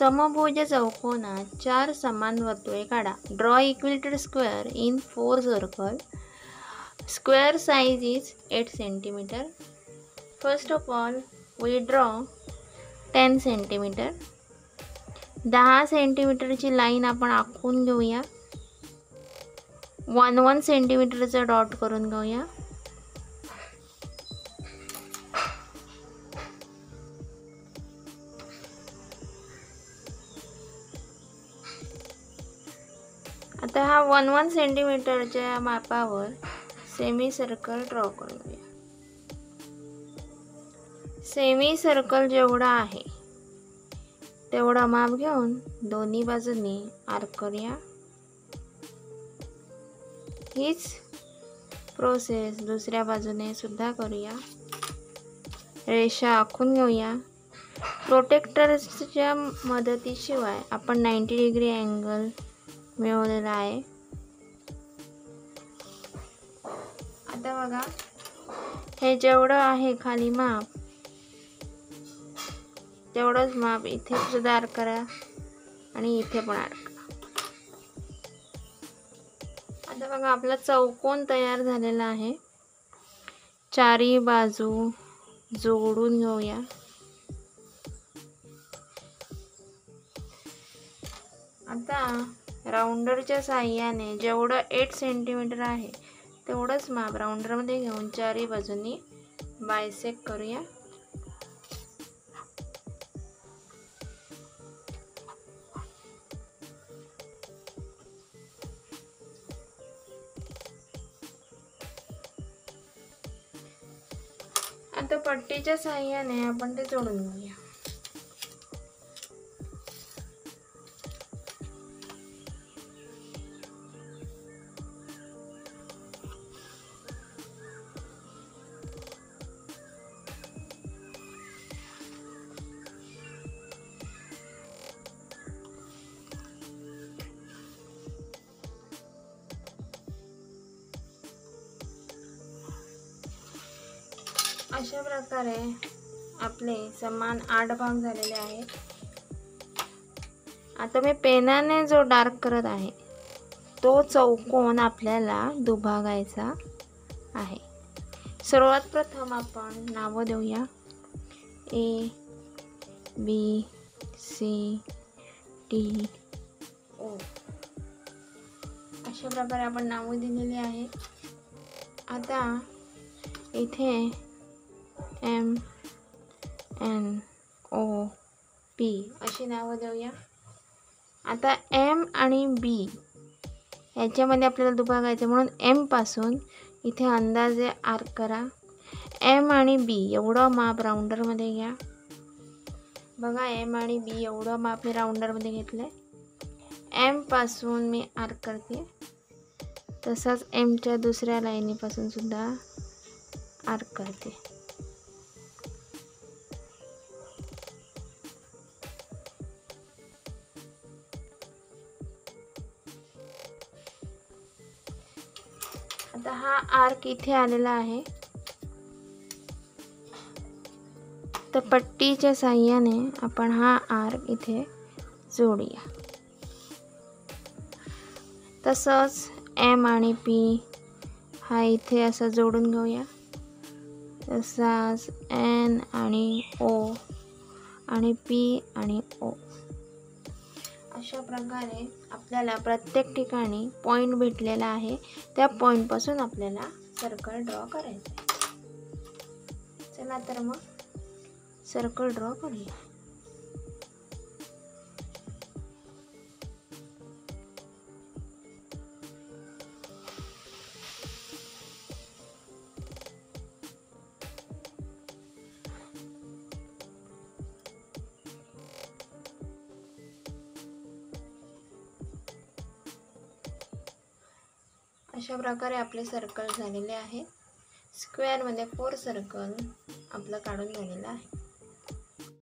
समभुज चौकोनात चार समान वर्तुळे काढा. Draw equilateral square in four circle square size is eight centimetre first of all we draw ten centimetre दहा सेंटीमीटरची लाईन आपण आखून घेऊया. वन वन सेंटीमीटरचं डॉट करून घेऊया. आता हा वन वन सेंटीमीटरच्या मापावर सेमी सर्कल ड्रॉ करूया. सेमी सर्कल जेवढा आहे तेवढा माप घेऊन दोन्ही बाजूंनी आर्क करूया. हीच प्रोसेस दुसऱ्या बाजूने सुद्धा करूया. रेषा आखून घेऊया. प्रोटेक्टर्सच्या मदतीशिवाय आपण नाईंटी डिग्री अँगल मिळवलेला आहे. आता बघा. हे जेवढं आहे खाली माप तेवढंच माप इथे सुद्धा आर्क करा आणि इथे पण आर्क करा. आता बघा आपला चौकोन तयार झालेला आहे. चारी बाजू जोडून घेऊया. आता राऊंडरच्या साह्याने जेवढं एट सेंटीमीटर आहे तेवढंच माप राऊंडरमध्ये घेऊन चारही बाजूनी बायसेक करूया. आता पट्टीच्या साह्याने आपण ते जोडून घेऊया. अशा प्रकारे आपले समान आठ भाग झालेले आहेत. आता मी पेनाने जो डार्क करत आहे तो चौकोन आपल्याला दुभागायचा आहे. सर्वात प्रथम आपण नावं देऊया. A B C T O. अशा प्रकारे आपण नावं दिलेली आहेत. आता इथे एम एन ओ पी अशी नावं देऊया. आता एम आणि बी याच्यामध्ये आपल्याला दुभागायचं म्हणून एमपासून इथे अंदाजे आर्क करा. एम आणि बी एवढं माप राऊंडरमध्ये घ्या. बघा एम आणि बी एवढं माप मी राऊंडरमध्ये घेतलं आहे एमपासून मी आर्क करते. तसंच एमच्या दुसऱ्या लाईनीपासून सुद्धा आर्क करते. आता हा आर्क इथे आलेला आहे. तर पट्टीच्या साह्याने आपण हा आर्क इथे जोडूया. तसंच एम आणि पी हा इथे असं जोडून घेऊया. तसाच एन आणि ओ आणि पी आणि ओ अशा प्रकारे आपल्याला प्रत्येक ठिकाणी पॉईंट भेटलेला आहे. त्या पॉईंटपासून आपल्याला सर्कल ड्रॉ करायचं चला तर मग सर्कल ड्रॉ करूया. अशा प्रकारे आपले सर्कल झालेले आहेत स्क्वेअरमध्ये फोर सर्कल आपलं काढून झालेलं आहे.